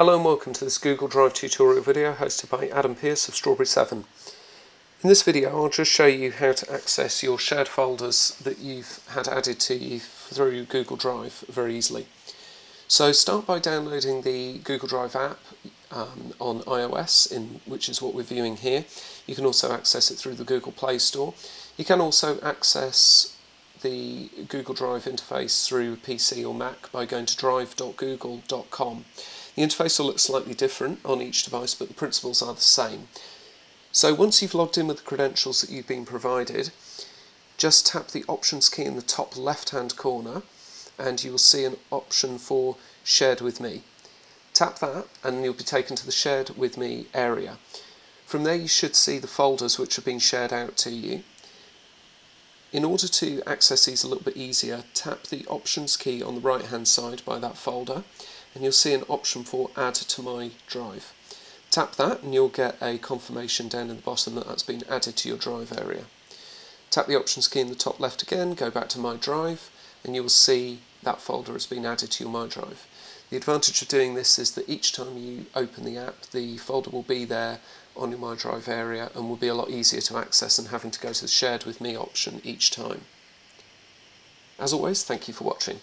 Hello and welcome to this Google Drive tutorial video hosted by Adam Pearce of Strawberry 7. In this video I'll just show you how to access your shared folders that you've had added to you through Google Drive very easily. So start by downloading the Google Drive app um, on iOS, in, which is what we're viewing here. You can also access it through the Google Play Store. You can also access the Google Drive interface through PC or Mac by going to drive.google.com. The interface will look slightly different on each device, but the principles are the same. So once you've logged in with the credentials that you've been provided, just tap the Options key in the top left-hand corner, and you will see an option for Shared with Me. Tap that, and you'll be taken to the Shared with Me area. From there you should see the folders which have been shared out to you. In order to access these a little bit easier, tap the Options key on the right hand side by that folder and you'll see an option for Add to My Drive. Tap that and you'll get a confirmation down in the bottom that that's been added to your drive area. Tap the Options key in the top left again, go back to My Drive and you will see that folder has been added to your My Drive. The advantage of doing this is that each time you open the app, the folder will be there on your My Drive area and will be a lot easier to access than having to go to the Shared with Me option each time. As always, thank you for watching.